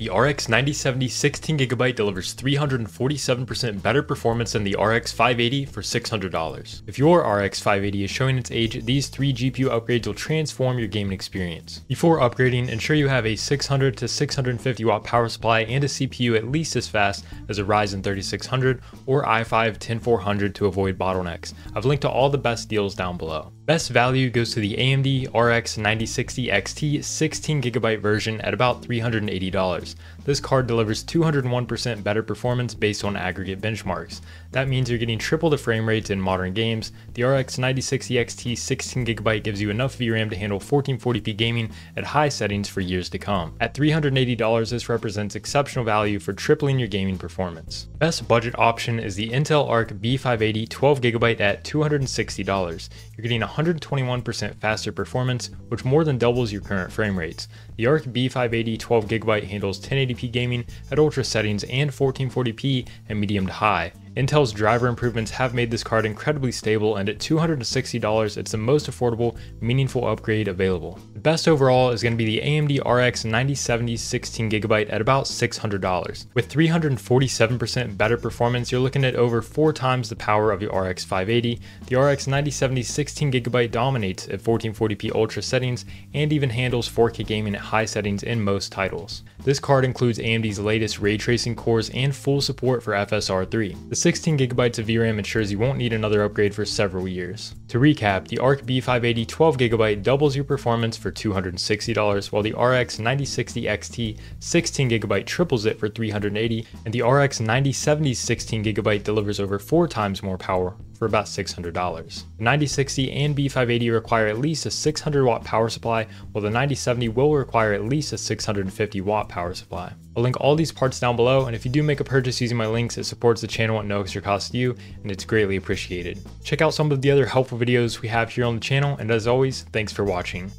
The RX 9070 16GB delivers 347% better performance than the RX 580 for $600. If your RX 580 is showing its age, these three GPU upgrades will transform your gaming experience. Before upgrading, ensure you have a 600 to 650 watt power supply and a CPU at least as fast as a Ryzen 3600 or i5 10400 to avoid bottlenecks. I've linked to all the best deals down below. Best value goes to the AMD RX 9060 XT 16GB version at about $380. This card delivers 201% better performance based on aggregate benchmarks. That means you're getting triple the frame rates in modern games. The RX 9060 XT 16GB gives you enough VRAM to handle 1440p gaming at high settings for years to come. At $380, this represents exceptional value for tripling your gaming performance. Best budget option is the Intel Arc B580 12GB at $260. You're getting 121% faster performance, which more than doubles your current frame rates. The Arc B580 12GB handles 1080p gaming at ultra settings and 1440p at medium to high. Intel's driver improvements have made this card incredibly stable and at $260 it's the most affordable, meaningful upgrade available. The best overall is going to be the AMD RX 9070 16GB at about $600. With 347% better performance, you're looking at over 4 times the power of the RX 580. The RX 9070 16GB dominates at 1440p ultra settings and even handles 4K gaming at high settings in most titles. This card includes AMD's latest ray tracing cores and full support for FSR3. The 16 gigabytes of VRAM ensures you won't need another upgrade for several years. To recap, the ARC B580 12GB doubles your performance for $260, while the RX 9060 XT 16GB triples it for $380, and the RX 9070 16GB delivers over 4 times more power for about $600. The 9060 and B580 require at least a 600 watt power supply, while the 9070 will require at least a 650 watt power supply. I'll link all these parts down below, and if you do make a purchase using my links, it supports the channel at no extra cost to you, and it's greatly appreciated. Check out some of the other helpful videos we have here on the channel, and as always, thanks for watching.